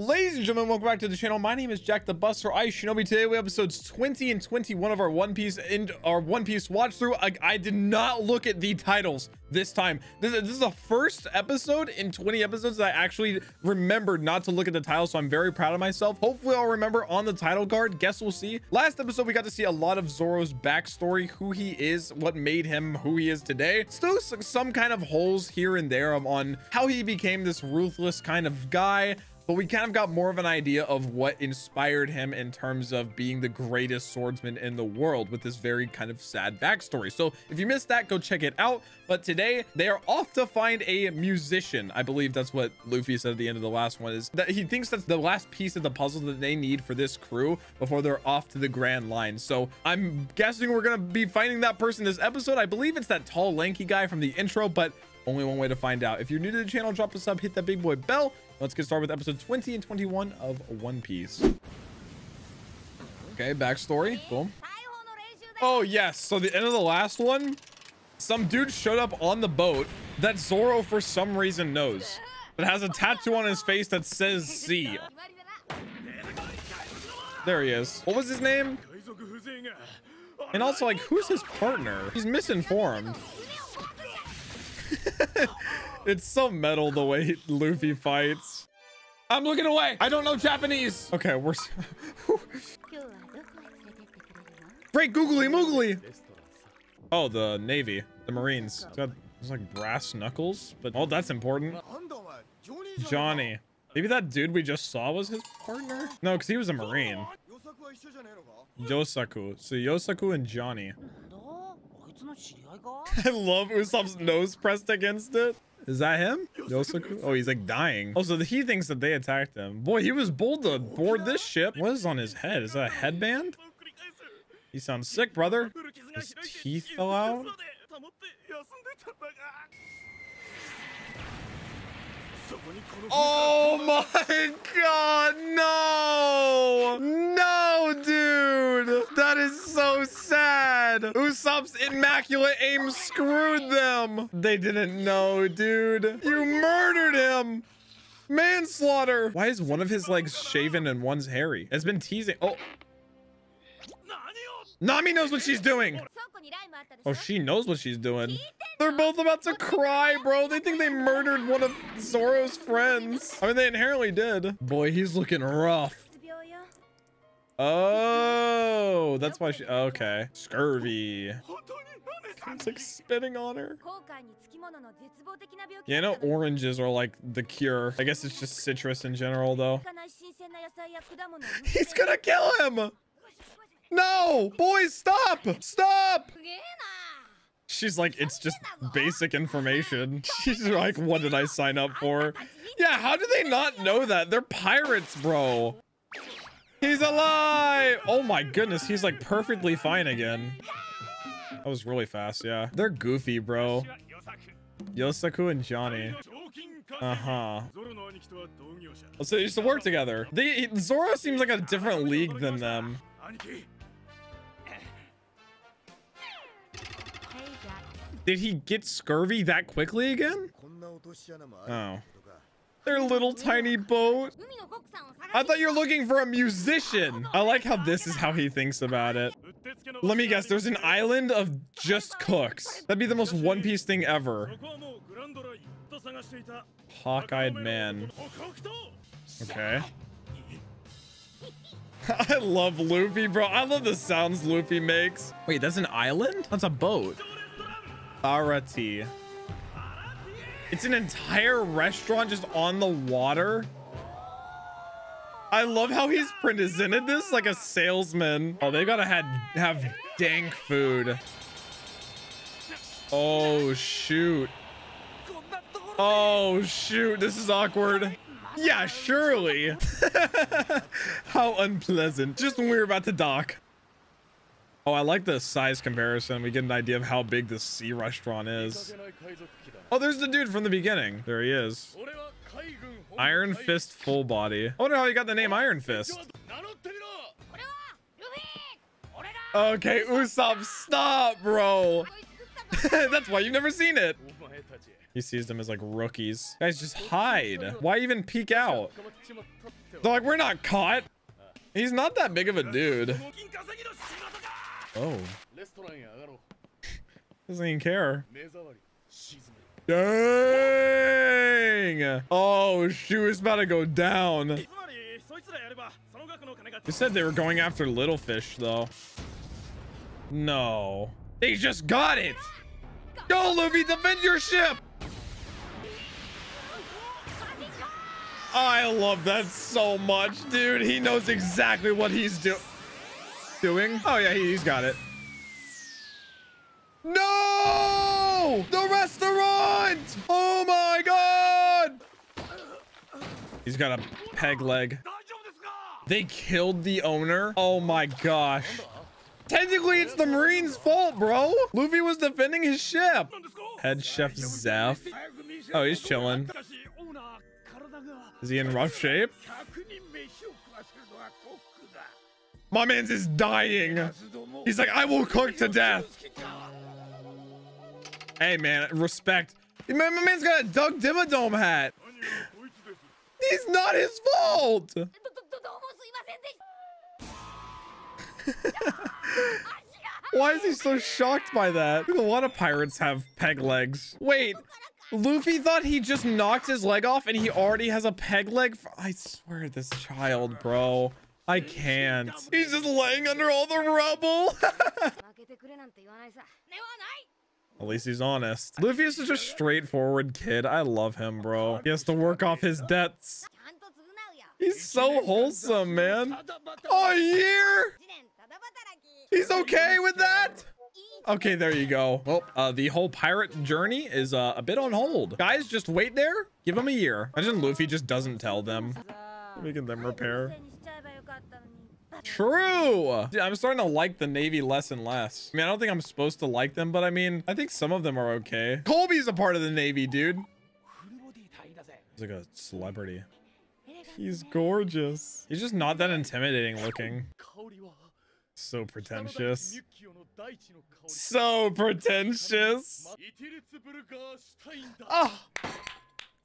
Ladies and gentlemen, welcome back to the channel. My name is Jack the Buster iShinobi. Today we have episodes 20 and 21 of our One Piece in our One Piece watch through. I, I did not look at the titles this time. This, this is the first episode in 20 episodes that I actually remembered not to look at the title, so I'm very proud of myself. Hopefully I'll remember on the title card. Guess we'll see. Last episode, we got to see a lot of Zoro's backstory, who he is, what made him who he is today. Still some kind of holes here and there on how he became this ruthless kind of guy but we kind of got more of an idea of what inspired him in terms of being the greatest swordsman in the world with this very kind of sad backstory. So if you missed that, go check it out. But today they are off to find a musician. I believe that's what Luffy said at the end of the last one is that he thinks that's the last piece of the puzzle that they need for this crew before they're off to the grand line. So I'm guessing we're going to be finding that person this episode. I believe it's that tall, lanky guy from the intro, but only one way to find out. If you're new to the channel, drop a sub, hit that big boy bell. Let's get started with episode 20 and 21 of One Piece. Okay, backstory. Boom. Oh, yes. So the end of the last one, some dude showed up on the boat that Zoro, for some reason, knows. That has a tattoo on his face that says C. There he is. What was his name? And also, like, who's his partner? He's misinformed. it's so metal the way Luffy fights. I'm looking away. I don't know Japanese. Okay, we're... Great googly moogly. Oh, the Navy, the Marines. It's got it's like brass knuckles, but oh, that's important. Johnny. Maybe that dude we just saw was his partner? No, because he was a Marine. Yosaku. So Yosaku and Johnny. I love Usopp's nose pressed against it. Is that him? Yosaku? Oh, he's like dying. Oh, so he thinks that they attacked him. Boy, he was bold to board this ship. What is on his head? Is that a headband? He sounds sick, brother. His teeth fell out. Oh my god, no! No, dude! That is so sad! Usopp's immaculate aim screwed them! They didn't know, dude. You murdered him! Manslaughter! Why is one of his legs shaven and one's hairy? It's been teasing. Oh. Nami knows what she's doing! Oh, oh, she knows what she's doing. They're both about to cry, bro. They think they murdered one of Zoro's friends. I mean, they inherently did. Boy, he's looking rough. Oh, oh that's why she... Oh, okay. Scurvy. It's like spitting on her. Yeah, I know oranges are like the cure. I guess it's just citrus in general, though. He's gonna kill him! No! Boys, stop! Stop! She's like, it's just basic information. She's like, what did I sign up for? Yeah, how do they not know that? They're pirates, bro. He's alive! Oh my goodness, he's like perfectly fine again. That was really fast, yeah. They're goofy, bro. Yosaku and Johnny. Uh-huh. So they used to work together. They Zoro seems like a different league than them. Did he get scurvy that quickly again? Oh. Their little tiny boat. I thought you were looking for a musician. I like how this is how he thinks about it. Let me guess, there's an island of just cooks. That'd be the most One Piece thing ever. Hawk-eyed man. Okay. I love Luffy, bro. I love the sounds Luffy makes. Wait, that's an island? That's a boat. Baratie. It's an entire restaurant just on the water. I love how he's presented this like a salesman. Oh, they gotta have, have dank food. Oh, shoot. Oh, shoot. This is awkward. Yeah, surely. how unpleasant. Just when we were about to dock. Oh, I like the size comparison. We get an idea of how big this sea restaurant is. Oh, there's the dude from the beginning. There he is. Iron Fist full body. I wonder how he got the name Iron Fist. Okay, Usopp, stop, bro. That's why you've never seen it. He sees them as like rookies. Guys, just hide. Why even peek out? They're like, we're not caught. He's not that big of a dude. Oh. Doesn't even care. Dang! Oh, shoot, it's about to go down. You said they were going after little fish, though. No. They just got it! Go, Luffy, defend your ship! I love that so much, dude. He knows exactly what he's do doing. Oh, yeah, he's got it. No! The restaurant! Oh my god! He's got a peg leg. They killed the owner? Oh my gosh. Technically, it's the Marine's fault, bro. Luffy was defending his ship. Head Chef Zeff. Oh, he's chilling. Is he in rough shape? My man's is dying. He's like, I will cook to death. Hey, man, respect. My, man's got a Doug Dimmadome hat. He's not his fault. Why is he so shocked by that? A lot of pirates have peg legs. Wait, Luffy thought he just knocked his leg off and he already has a peg leg? I swear this child, bro. I can't. He's just laying under all the rubble. At least he's honest. Luffy is such a straightforward kid. I love him, bro. He has to work off his debts. He's so wholesome, man. Oh, a year? He's okay with that? Okay, there you go. Well, uh, the whole pirate journey is uh, a bit on hold. Guys, just wait there. Give him a year. Imagine Luffy just doesn't tell them. Making them repair. True. Dude, I'm starting to like the Navy less and less. I mean, I don't think I'm supposed to like them, but I mean, I think some of them are okay. Koby's a part of the Navy, dude. He's like a celebrity. He's gorgeous. He's just not that intimidating looking. So pretentious. So pretentious. Oh,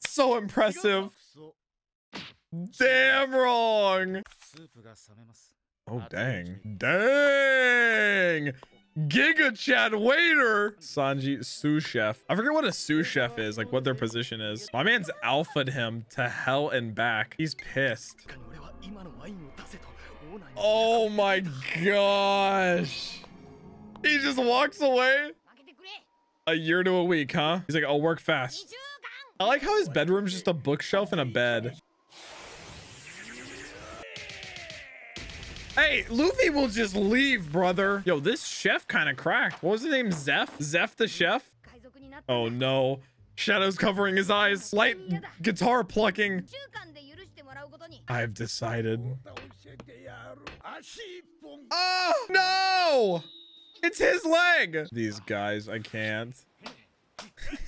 so impressive. Damn wrong. Oh, dang. Dang. Giga Chad waiter. Sanji sous chef. I forget what a sous chef is, like what their position is. My man's alphaed him to hell and back. He's pissed. Oh my gosh. He just walks away. A year to a week, huh? He's like, I'll work fast. I like how his bedroom's just a bookshelf and a bed. Hey, Luffy will just leave, brother. Yo, this chef kind of cracked. What was his name? Zeff? Zeff the chef? Oh, no. Shadows covering his eyes. Light guitar plucking. I've decided. Oh, no! It's his leg! These guys, I can't.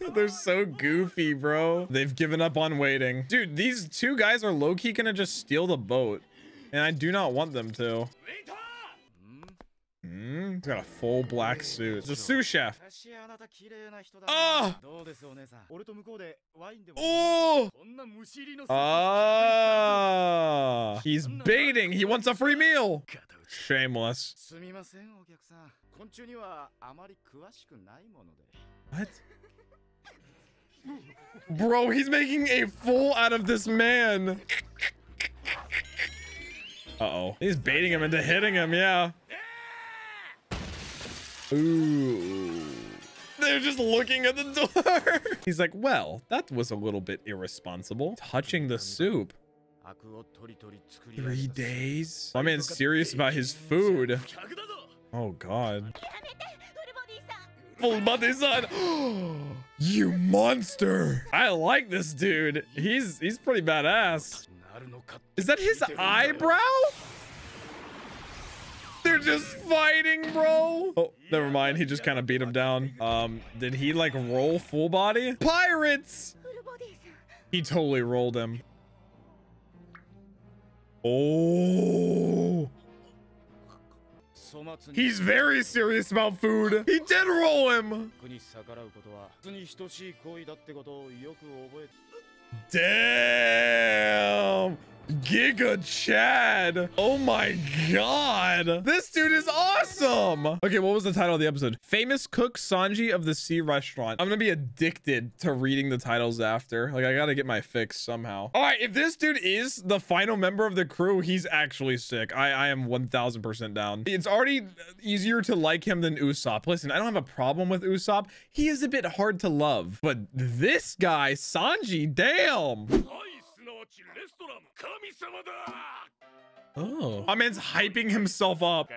They're so goofy, bro. They've given up on waiting. Dude, these two guys are low-key gonna just steal the boat. And I do not want them to. Mm, he's got a full black suit. It's a sous chef. Oh! Oh! Ah! He's baiting. He wants a free meal. Shameless. What? Bro, he's making a fool out of this man. Uh-oh. He's baiting him into hitting him, yeah. Ooh. They're just looking at the door. He's like, well, that was a little bit irresponsible. Touching the soup. Three days? My man's serious about his food. Oh, God. Full body son. you monster. I like this dude. He's he's pretty badass. Is that his eyebrow? They're just fighting, bro. Oh, never mind. He just kind of beat him down. Um, did he like roll full body? Pirates! He totally rolled him. Oh. He's very serious about food. He did roll him. Damn! Giga Chad. Oh my god. This dude is awesome. Okay, what was the title of the episode? Famous cook Sanji of the Sea Restaurant. I'm gonna be addicted to reading the titles after. Like, I gotta get my fix somehow. All right, if this dude is the final member of the crew, he's actually sick. I, I am 1000% down. It's already easier to like him than Usopp. Listen, I don't have a problem with Usopp. He is a bit hard to love. But this guy, Sanji, damn. Oh, Oh. My man's hyping himself up.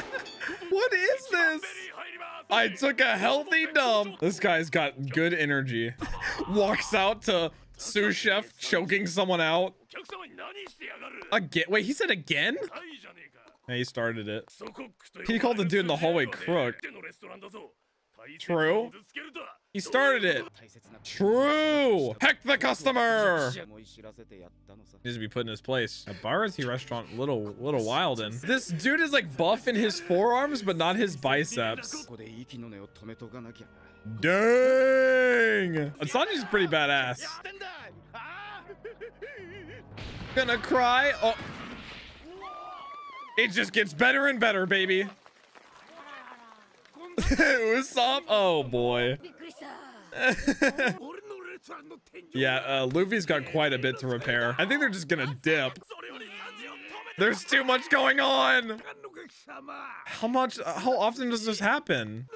what is this? I took a healthy dump. This guy's got good energy. Walks out to sous chef choking someone out. Again? Wait, he said again? Yeah, he started it. He called the dude in the hallway crook. True. He started it. True. Heck the customer. Needs to be put in his place. A Baratie restaurant, little little wild in. This dude is like buffing his forearms, but not his biceps. Dang. Asanji's pretty badass. Gonna cry. Oh. It just gets better and better, baby. Usopp. Oh boy. yeah, uh, Luffy's got quite a bit to repair. I think they're just gonna dip. There's too much going on. How much, uh, how often does this happen?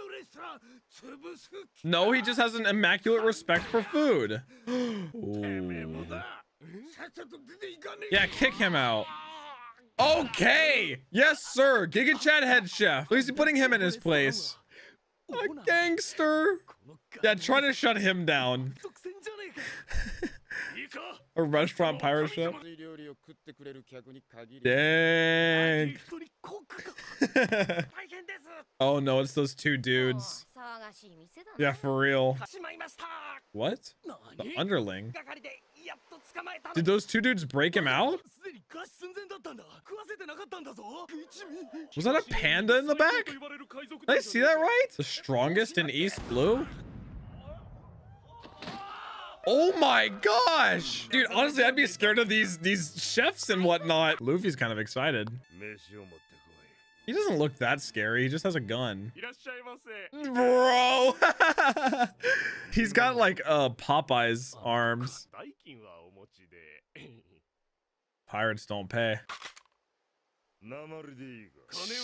No, he just has an immaculate respect for food. yeah, kick him out. Okay. Yes, sir. Giga Chad head chef. At least he's putting him in his place. A gangster. Yeah, try to shut him down. a restaurant pirate ship. Dang. oh no, it's those two dudes. Yeah, for real. What? The underling? Did those two dudes break him out? Was that a panda in the back? Did I see that right? The strongest in East Blue? Oh my gosh! Dude, honestly, I'd be scared of these these chefs and whatnot. Luffy's kind of excited. He doesn't look that scary. He just has a gun. Bro! He's got like uh Popeye's arms. Pirates don't pay.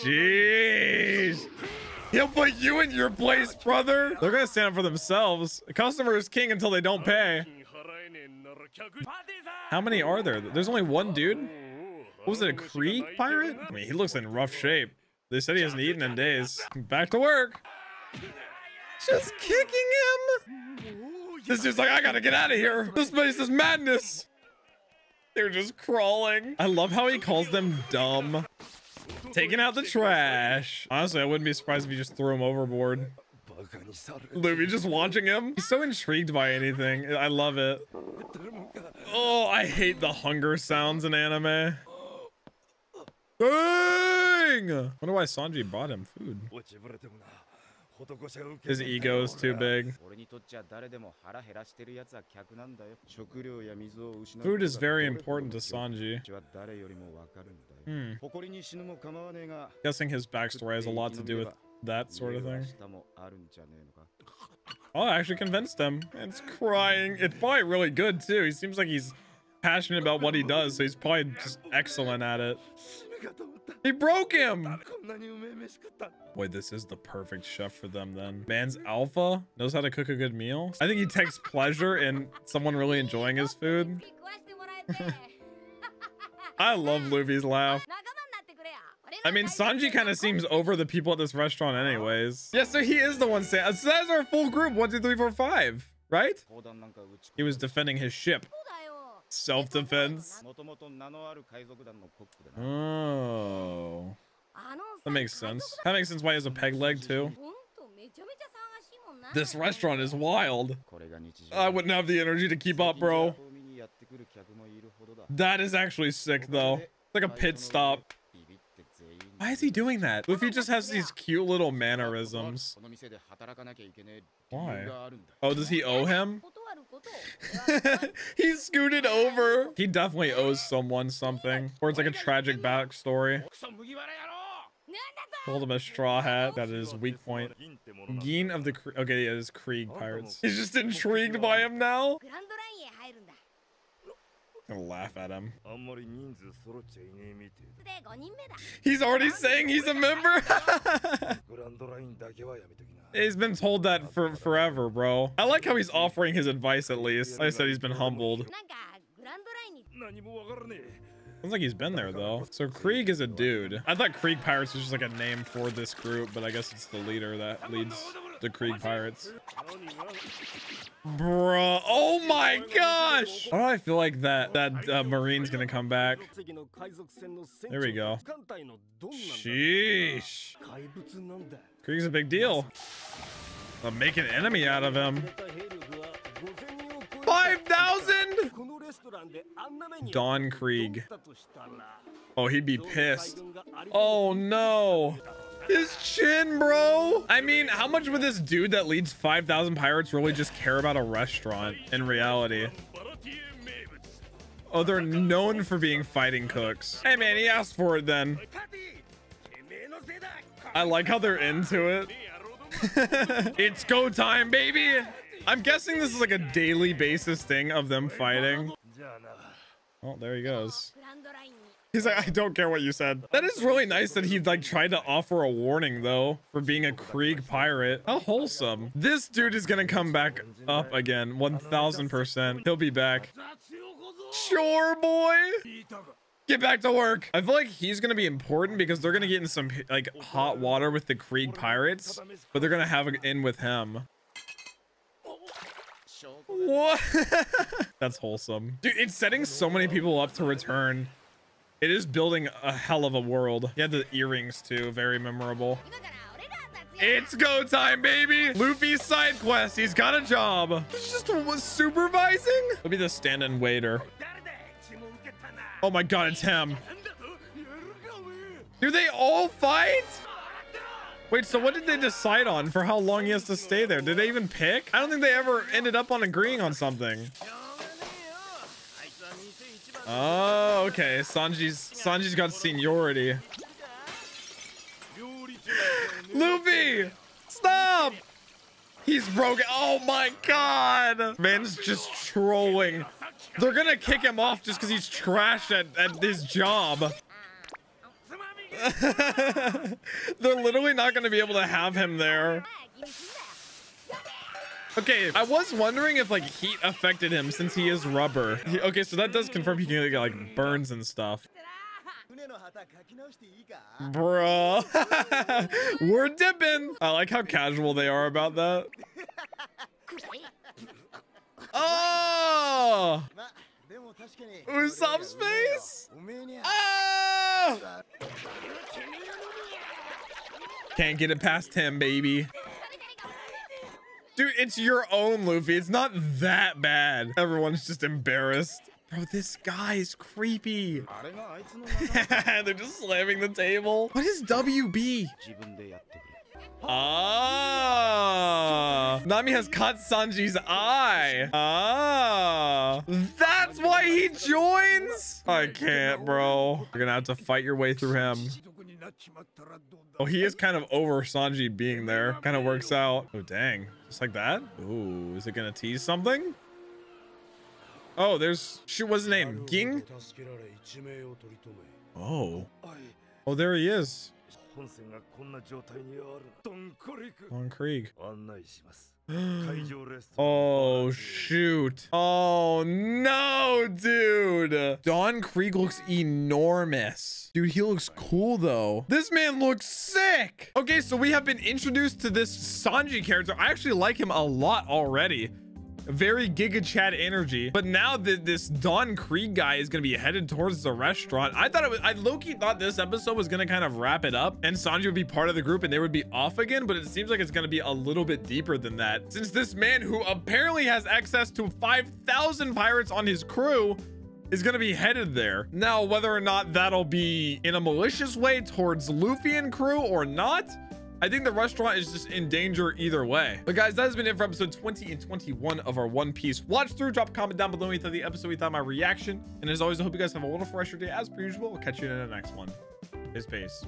Jeez. He'll put you in your place, brother. They're going to stand up for themselves. The customer is king until they don't pay. How many are there? There's only one dude. What was it, a Krieg pirate? I mean, he looks in rough shape. They said he hasn't eaten in days. Back to work. Just kicking him. This dude's like, I gotta get out of here. This place is madness. They're just crawling. I love how he calls them dumb. Taking out the trash. Honestly, I wouldn't be surprised if you just threw him overboard. Luffy just watching him. He's so intrigued by anything. I love it. Oh, I hate the hunger sounds in anime. Dang! Wonder why Sanji bought him food. His ego is too big. Food is very important to Sanji. Hmm. Guessing his backstory has a lot to do with that sort of thing. Oh, I actually convinced him. It's crying. It's probably really good, too. He seems like he's passionate about what he does, so he's probably just excellent at it. He broke him. Boy, this is the perfect chef for them then. Man's alpha knows how to cook a good meal. I think he takes pleasure in someone really enjoying his food. I love Luffy's laugh. I mean, Sanji kind of seems over the people at this restaurant anyways. Yeah, so he is the one saying, so that's our full group, one, two, three, four, five, right? He was defending his ship. Self-defense? Oh. That makes sense. That makes sense why he has a peg leg, too. This restaurant is wild. I wouldn't have the energy to keep up, bro. That is actually sick, though. It's like a pit stop. Why is he doing that? Luffy just has these cute little mannerisms. Why? Oh, does he owe him? he scooted over. He definitely owes someone something. Or it's like a tragic backstory. Hold him a straw hat. That is weak point. Gin of the... Okay, yeah, it is Krieg pirates. He's just intrigued by him now gonna laugh at him. He's already saying he's a member. he's been told that for forever, bro. I like how he's offering his advice at least. Like I said, he's been humbled. Sounds like he's been there though. So Krieg is a dude. I thought Krieg Pirates was just like a name for this group, but I guess it's the leader that leads the Krieg Pirates. Bro, oh my gosh. Do I feel like that that uh, Marine's gonna come back? There we go. Sheesh. Krieg's a big deal. I'll make an enemy out of him. 5,000? Don Krieg. Oh, he'd be pissed. Oh no. His chin, bro. I mean, how much would this dude that leads 5,000 pirates really just care about a restaurant in reality? Oh, they're known for being fighting cooks. Hey, man, he asked for it then. I like how they're into it. it's go time, baby. I'm guessing this is like a daily basis thing of them fighting. Oh, there he goes. He's like, I don't care what you said. That is really nice that he like tried to offer a warning though for being a Krieg pirate. How wholesome. This dude is gonna come back up again, 1000%. He'll be back. Sure, boy. Get back to work. I feel like he's gonna be important because they're gonna get in some like hot water with the Krieg pirates, but they're gonna have an in with him. What? That's wholesome. Dude, it's setting so many people up to return it is building a hell of a world. Yeah, the earrings too, very memorable. It's go time, baby! Luffy's side quest. He's got a job. He's just was supervising. Let me the stand-in waiter. Oh my god, it's him. Do they all fight? Wait, so what did they decide on for how long he has to stay there? Did they even pick? I don't think they ever ended up on agreeing on something. Oh, okay. Sanji's Sanji's got seniority. Luffy! Stop! He's broken. Oh my god! Man's just trolling. They're gonna kick him off just because he's trash at, at his job. They're literally not gonna be able to have him there. Okay, I was wondering if like heat affected him since he is rubber. He, okay, so that does confirm he can get like burns and stuff. Bro, we're dipping. I like how casual they are about that. Oh! Usopp's face? Oh! Can't get it past him, baby. Dude, it's your own, Luffy. It's not that bad. Everyone's just embarrassed. Bro, this guy is creepy. They're just slamming the table. What is WB? Ah. Nami has cut Sanji's eye. Ah. That's why he joins? I can't, bro. You're gonna have to fight your way through him. Oh, he is kind of over Sanji being there. Kind of works out. Oh, dang. Just like that? Ooh, is it going to tease something? Oh, there's... Shoot, what's his name? Ging? Oh. Oh, there he is. Don Krieg. oh, shoot. Oh, no, dude. Don Krieg looks enormous. Dude, he looks cool, though. This man looks sick. Okay, so we have been introduced to this Sanji character. I actually like him a lot already. Very Giga Chad energy. But now that this Don Krieg guy is going to be headed towards the restaurant, I thought it was, I low-key thought this episode was going to kind of wrap it up and Sanji would be part of the group and they would be off again. But it seems like it's going to be a little bit deeper than that. Since this man who apparently has access to 5,000 pirates on his crew is going to be headed there. Now, whether or not that'll be in a malicious way towards Luffy and crew or not, I think the restaurant is just in danger either way. But guys, that has been it for episode 20 and 21 of our One Piece watch through. Drop a comment down below you thought the episode, we thought my reaction. And as always, I hope you guys have a wonderful rest of your day. As per usual, we'll catch you in the next one. Peace, peace.